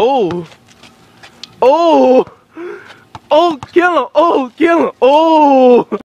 Oh. Oh. Oh, kill him. Oh, kill him. Oh.